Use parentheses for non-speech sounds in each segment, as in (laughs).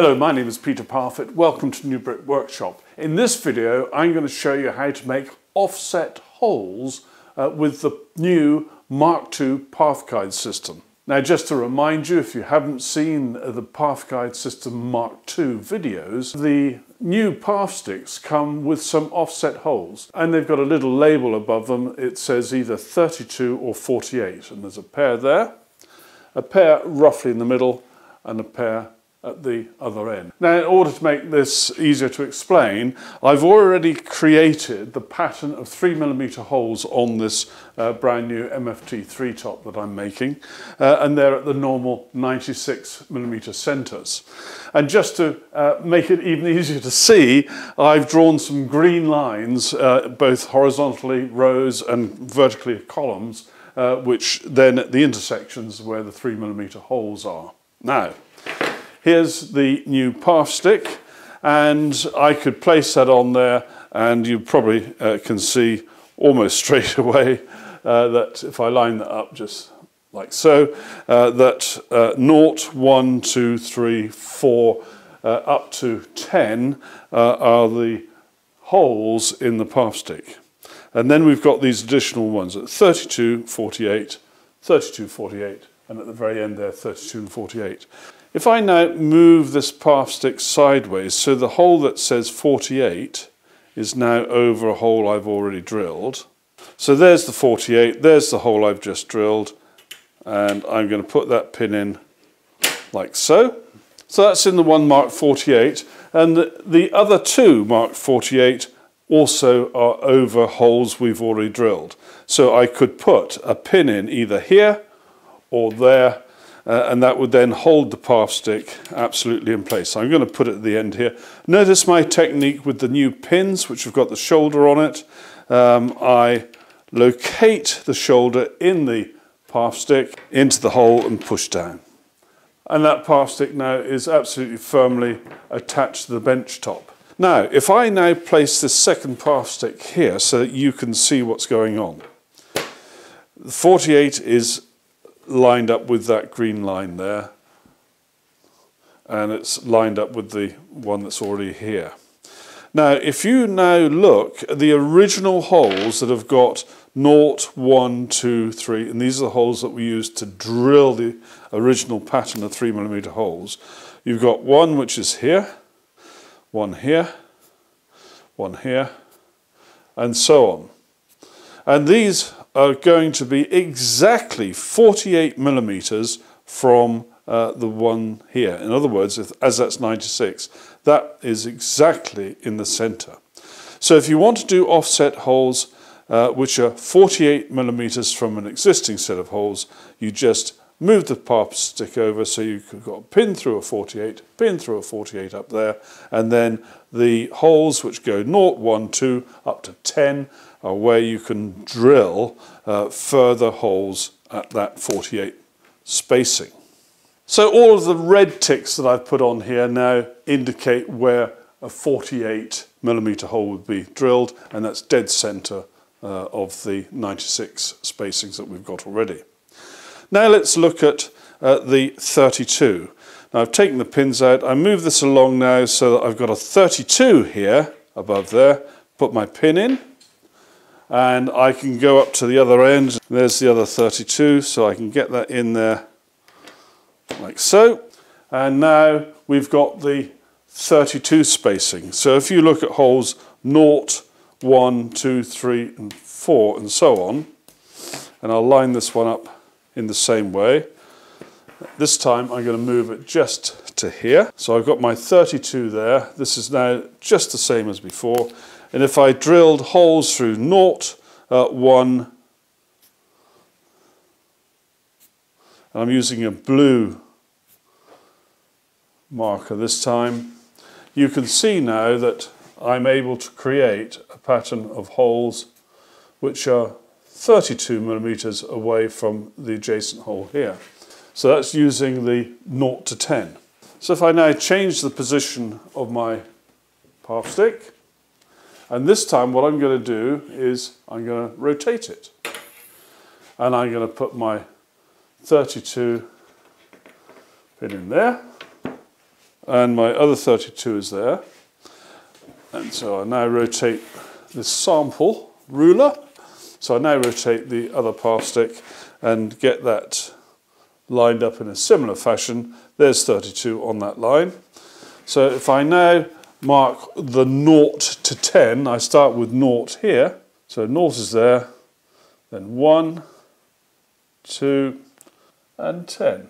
Hello, my name is Peter Parfitt. Welcome to New Brit Workshop. In this video, I'm going to show you how to make offset holes uh, with the new Mark II Parf Guide system. Now, just to remind you, if you haven't seen the Parf Guide System Mark II videos, the new Parf sticks come with some offset holes and they've got a little label above them. It says either 32 or 48 and there's a pair there, a pair roughly in the middle and a pair at the other end. Now in order to make this easier to explain, I've already created the pattern of 3mm holes on this uh, brand new MFT 3 top that I'm making uh, and they're at the normal 96mm centres. And just to uh, make it even easier to see, I've drawn some green lines, uh, both horizontally rows and vertically columns, uh, which then at the intersections where the 3mm holes are. Now, Here's the new Parf stick and I could place that on there and you probably uh, can see almost (laughs) straight away uh, that if I line that up just like so, uh, that uh, 0, 1, 2, 3, 4, uh, up to 10 uh, are the holes in the Parf stick. And then we've got these additional ones at 32, 48, 32, 48, and at the very end there, 32 and 48. If I now move this Parf stick sideways, so the hole that says 48 is now over a hole I've already drilled. So there's the 48, there's the hole I've just drilled, and I'm going to put that pin in like so. So that's in the one marked 48, and the, the other two marked 48 also are over holes we've already drilled. So I could put a pin in either here or there uh, and that would then hold the Parf stick absolutely in place. So I'm going to put it at the end here. Notice my technique with the new pins, which have got the shoulder on it. Um, I locate the shoulder in the Parf stick into the hole and push down. And that Parf stick now is absolutely firmly attached to the bench top. Now, if I now place this second Parf stick here so that you can see what's going on. The 48 is lined up with that green line there and it's lined up with the one that's already here. Now if you now look at the original holes that have got 0, 1, 2, 3 and these are the holes that we used to drill the original pattern of 3mm holes. You've got one which is here, one here, one here and so on. And these are going to be exactly 48 millimeters from uh, the one here. In other words, if, as that's 96, that is exactly in the center. So if you want to do offset holes, uh, which are 48 millimeters from an existing set of holes, you just move the Parf stick over so you've got pin through a 48, pin through a 48 up there, and then the holes which go 0, 1, 2 up to 10 are where you can drill uh, further holes at that 48 spacing. So all of the red ticks that I've put on here now indicate where a 48 millimeter hole would be drilled and that's dead center uh, of the 96 spacings that we've got already. Now let's look at uh, the 32. Now I've taken the pins out, I move this along now so that I've got a 32 here above there, put my pin in, and I can go up to the other end. There's the other 32, so I can get that in there like so. And now we've got the 32 spacing. So if you look at holes 0, 1, 2, 3 and 4 and so on, and I'll line this one up in the same way. This time I'm going to move it just to here. So I've got my 32 there. This is now just the same as before. And if I drilled holes through 0, uh, 1, and I'm using a blue marker this time, you can see now that I'm able to create a pattern of holes which are 32 millimeters away from the adjacent hole here. So that's using the 0 to 10. So if I now change the position of my Parf stick, and this time what I'm going to do is I'm going to rotate it. And I'm going to put my 32 pin in there. and my other 32 is there. And so I now rotate this sample ruler. So I now rotate the other Parf stick and get that lined up in a similar fashion. There's 32 on that line. So if I now mark the 0 to 10, I start with 0 here. So 0 is there, then 1, 2 and 10.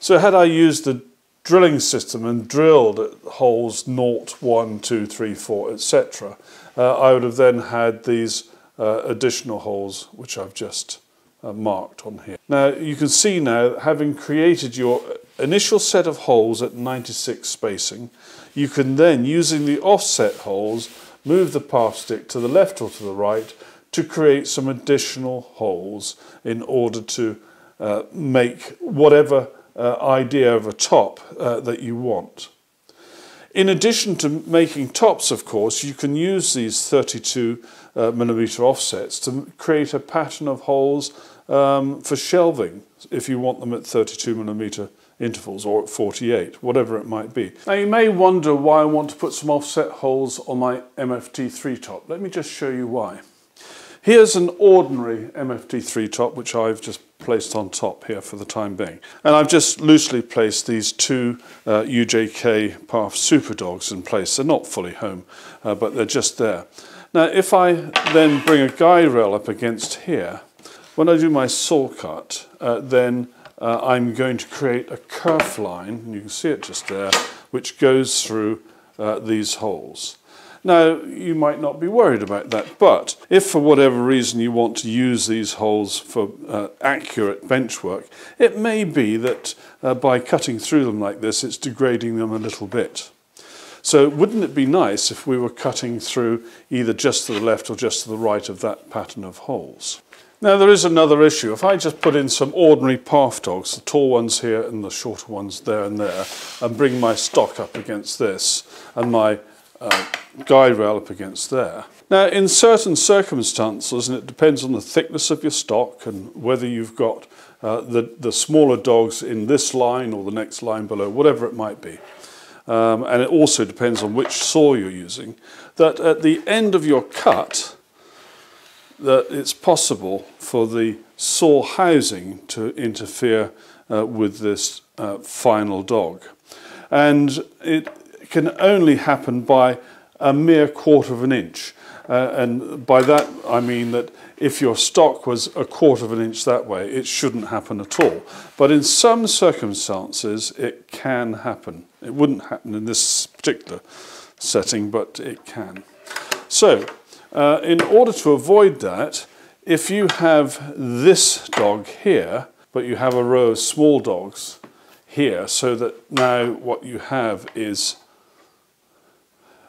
So had I used the drilling system and drilled at holes 0, 1, 2, 3, 4, etc., uh, I would have then had these uh, additional holes which I've just uh, marked on here. Now you can see now having created your initial set of holes at 96 spacing you can then using the offset holes move the Parf stick to the left or to the right to create some additional holes in order to uh, make whatever uh, idea of a top uh, that you want. In addition to making tops, of course, you can use these 32 uh, millimeter offsets to create a pattern of holes um, for shelving if you want them at 32 millimeter intervals or at 48, whatever it might be. Now you may wonder why I want to put some offset holes on my MFT3 top. Let me just show you why. Here's an ordinary MFT3 top which I've just placed on top here for the time being. And I've just loosely placed these two uh, UJK Parf Super Dogs in place. They're not fully home, uh, but they're just there. Now if I then bring a guide rail up against here, when I do my saw cut, uh, then uh, I'm going to create a kerf line, you can see it just there, which goes through uh, these holes. Now, you might not be worried about that, but if for whatever reason you want to use these holes for uh, accurate bench work, it may be that uh, by cutting through them like this, it's degrading them a little bit. So wouldn't it be nice if we were cutting through either just to the left or just to the right of that pattern of holes? Now there is another issue. If I just put in some ordinary Parf dogs, the tall ones here and the shorter ones there and there, and bring my stock up against this and my uh, guide rail up against there. Now in certain circumstances, and it depends on the thickness of your stock and whether you've got uh, the, the smaller dogs in this line or the next line below, whatever it might be, um, and it also depends on which saw you're using, that at the end of your cut, that it's possible for the saw housing to interfere uh, with this uh, final dog. And it can only happen by a mere quarter of an inch. Uh, and by that I mean that if your stock was a quarter of an inch that way, it shouldn't happen at all. But in some circumstances, it can happen. It wouldn't happen in this particular setting, but it can. So uh, in order to avoid that, if you have this dog here, but you have a row of small dogs here, so that now what you have is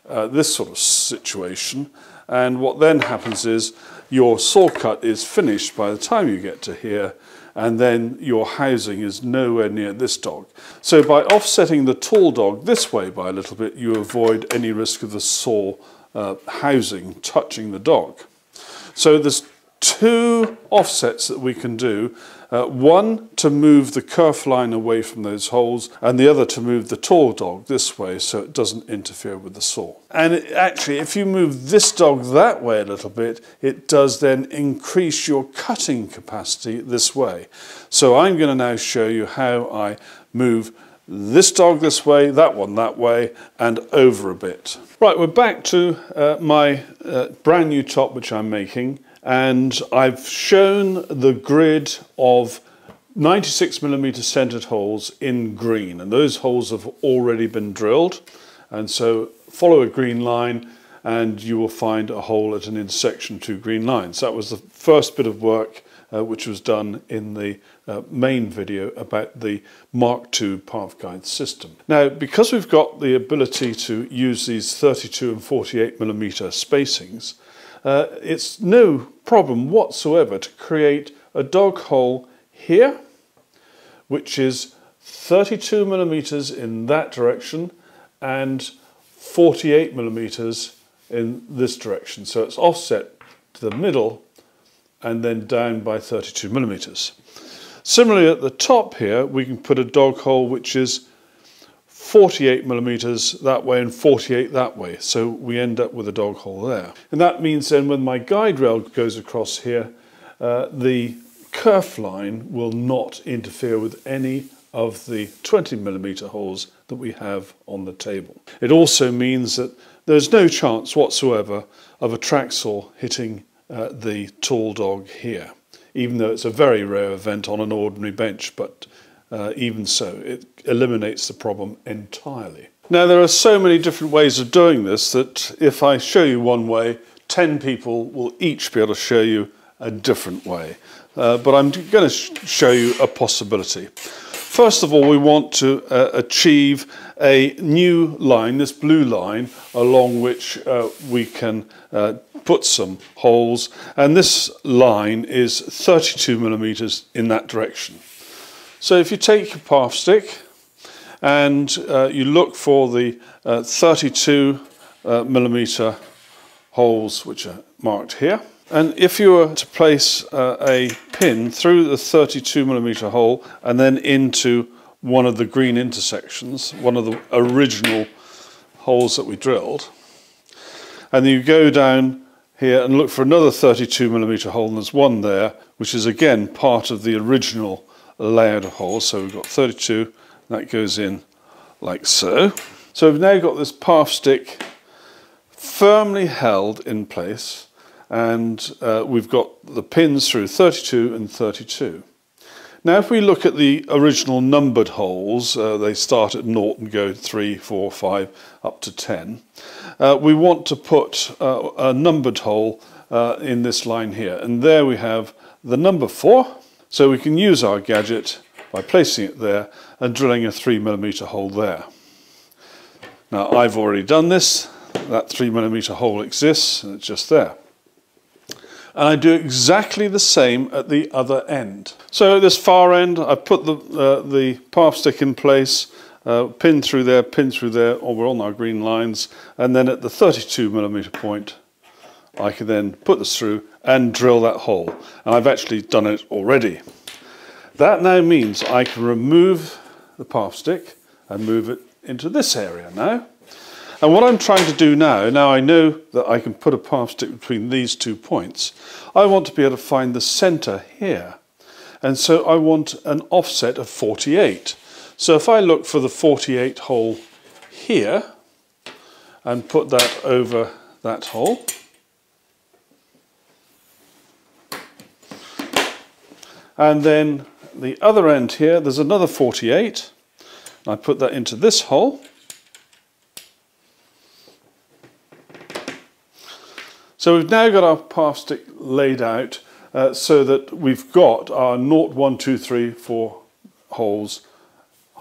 uh, this sort of situation, and what then happens is your saw cut is finished by the time you get to here, and then your housing is nowhere near this dog. So by offsetting the tall dog this way by a little bit, you avoid any risk of the saw uh, housing touching the dog. So there's two offsets that we can do. Uh, one to move the kerf line away from those holes and the other to move the tall dog this way so it doesn't interfere with the saw. And it, actually if you move this dog that way a little bit it does then increase your cutting capacity this way. So I'm going to now show you how I move this dog this way, that one that way, and over a bit. Right, we're back to uh, my uh, brand new top which I'm making, and I've shown the grid of 96 millimeter centered holes in green, and those holes have already been drilled. And so follow a green line and you will find a hole at an intersection two green lines. That was the first bit of work uh, which was done in the uh, main video about the Mark II Parf guide system. Now, because we've got the ability to use these 32 and 48 millimeter spacings, uh, it's no problem whatsoever to create a dog hole here, which is 32 millimeters in that direction and 48 millimeters in this direction. So it's offset to the middle and then down by 32 millimeters. Similarly at the top here we can put a dog hole which is 48 millimeters that way and 48 that way. So we end up with a dog hole there. And that means then when my guide rail goes across here, uh, the kerf line will not interfere with any of the 20 millimeter holes that we have on the table. It also means that there's no chance whatsoever of a track saw hitting uh, the tall dog here, even though it's a very rare event on an ordinary bench, but uh, even so, it eliminates the problem entirely. Now, there are so many different ways of doing this that if I show you one way, 10 people will each be able to show you a different way. Uh, but I'm going to sh show you a possibility. First of all, we want to uh, achieve a new line, this blue line, along which uh, we can uh, put some holes. And this line is 32 millimeters in that direction. So if you take your Parf stick and uh, you look for the uh, 32 uh, millimeter holes which are marked here, and if you were to place uh, a pin through the 32 millimeter hole and then into one of the green intersections, one of the original holes that we drilled, and you go down here and look for another 32 millimeter hole, and there's one there, which is again part of the original layout of holes. So we've got 32, that goes in like so. So we've now got this Parf stick firmly held in place and uh, we've got the pins through 32 and 32. Now if we look at the original numbered holes, uh, they start at 0 and go 3, 4, 5 up to 10. Uh, we want to put uh, a numbered hole uh, in this line here and there we have the number 4 so we can use our gadget by placing it there and drilling a 3mm hole there. Now I've already done this, that 3mm hole exists and it's just there. And I do exactly the same at the other end. So at this far end, I put the, uh, the Parf stick in place, uh, pin through there, pin through there, or we're on our green lines, and then at the 32 millimeter point, I can then put this through and drill that hole. And I've actually done it already. That now means I can remove the Parf stick and move it into this area now. And what I'm trying to do now, now I know that I can put a Parf stick between these two points, I want to be able to find the center here. And so I want an offset of 48. So if I look for the 48 hole here and put that over that hole, And then the other end here, there's another 48. I put that into this hole. So we've now got our Parf stick laid out uh, so that we've got our 0, 1, 2, 3, 4 holes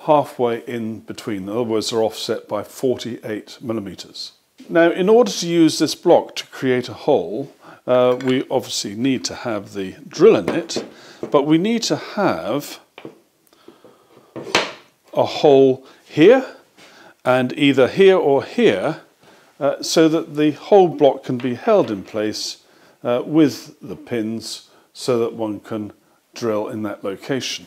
halfway in between. In other words, they're offset by 48 millimeters. Now, in order to use this block to create a hole, uh, we obviously need to have the drill in it. But we need to have a hole here and either here or here uh, so that the whole block can be held in place uh, with the pins so that one can drill in that location.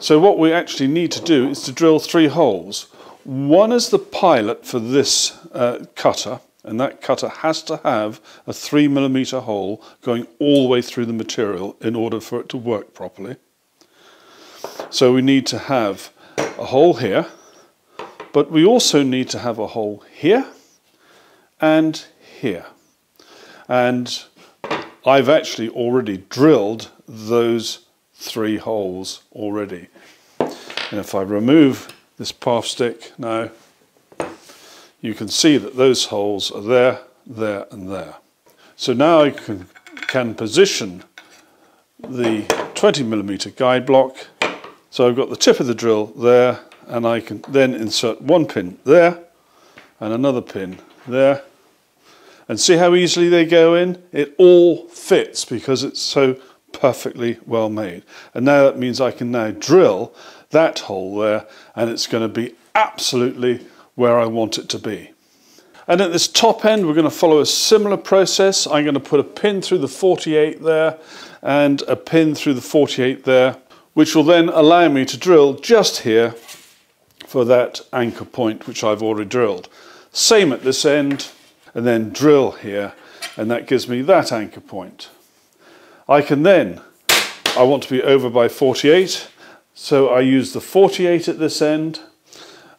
So what we actually need to do is to drill three holes. One is the pilot for this uh, cutter and that cutter has to have a three millimeter hole going all the way through the material in order for it to work properly. So we need to have a hole here, but we also need to have a hole here and here. And I've actually already drilled those three holes already. And if I remove this Parf stick now, you can see that those holes are there, there and there. So now I can, can position the 20 millimeter guide block. So I've got the tip of the drill there and I can then insert one pin there and another pin there. And see how easily they go in? It all fits because it's so perfectly well made. And now that means I can now drill that hole there and it's going to be absolutely where I want it to be. And at this top end, we're going to follow a similar process. I'm going to put a pin through the 48 there and a pin through the 48 there, which will then allow me to drill just here for that anchor point which I've already drilled. Same at this end and then drill here and that gives me that anchor point. I can then, I want to be over by 48 so I use the 48 at this end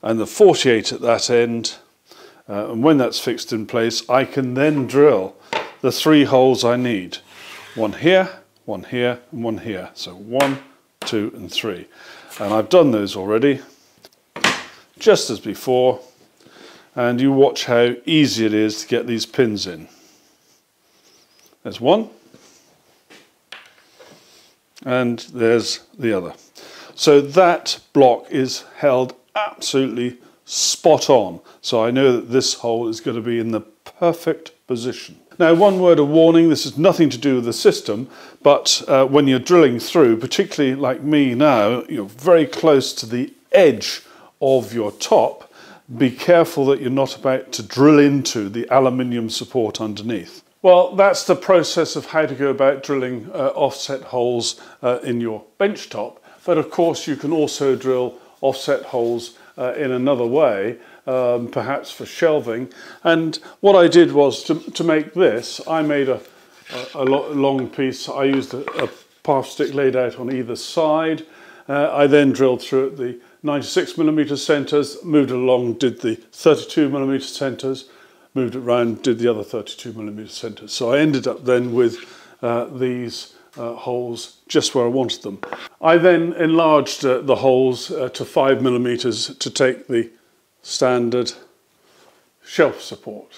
and the 48 at that end uh, and when that's fixed in place I can then drill the three holes I need. One here, one here and one here. So one, two and three. And I've done those already just as before and you watch how easy it is to get these pins in. There's one and there's the other. So that block is held absolutely spot on. So I know that this hole is going to be in the perfect position. Now, one word of warning, this has nothing to do with the system, but uh, when you're drilling through, particularly like me now, you're very close to the edge of your top, be careful that you're not about to drill into the aluminium support underneath. Well, that's the process of how to go about drilling uh, offset holes uh, in your bench top. But of course, you can also drill offset holes uh, in another way, um, perhaps for shelving. And what I did was to, to make this, I made a, a, a long piece. I used a, a Parf stick laid out on either side. Uh, I then drilled through at the 96 millimeter centers, moved along, did the 32 millimeter centers, moved it around, did the other 32 millimeter centers. So I ended up then with uh, these uh, holes just where I wanted them. I then enlarged uh, the holes uh, to five millimeters to take the standard shelf support.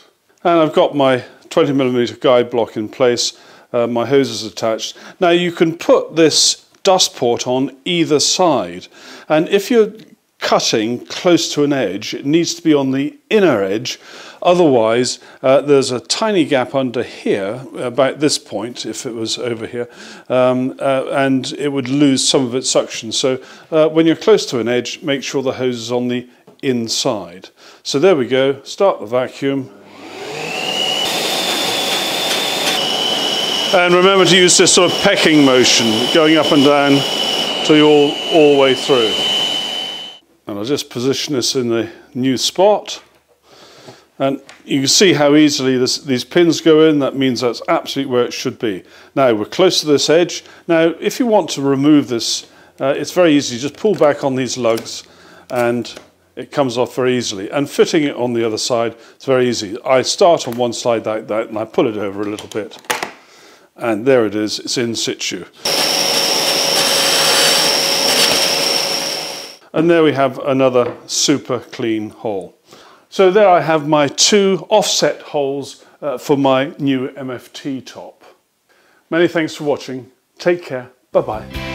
And I've got my 20 millimeter guide block in place, uh, my hoses attached. Now you can put this dust port on either side and if you're cutting close to an edge, it needs to be on the inner edge. Otherwise, uh, there's a tiny gap under here, about this point, if it was over here, um, uh, and it would lose some of its suction. So uh, when you're close to an edge, make sure the hose is on the inside. So there we go, start the vacuum. And remember to use this sort of pecking motion, going up and down till you're all, all the way through. Just position this in the new spot. And you can see how easily this, these pins go in. That means that's absolutely where it should be. Now we're close to this edge. Now if you want to remove this, uh, it's very easy. Just pull back on these lugs and it comes off very easily. And fitting it on the other side, it's very easy. I start on one side like that and I pull it over a little bit. And there it is, it's in situ. And there we have another super clean hole. So there I have my two offset holes uh, for my new MFT top. Many thanks for watching. Take care. Bye-bye.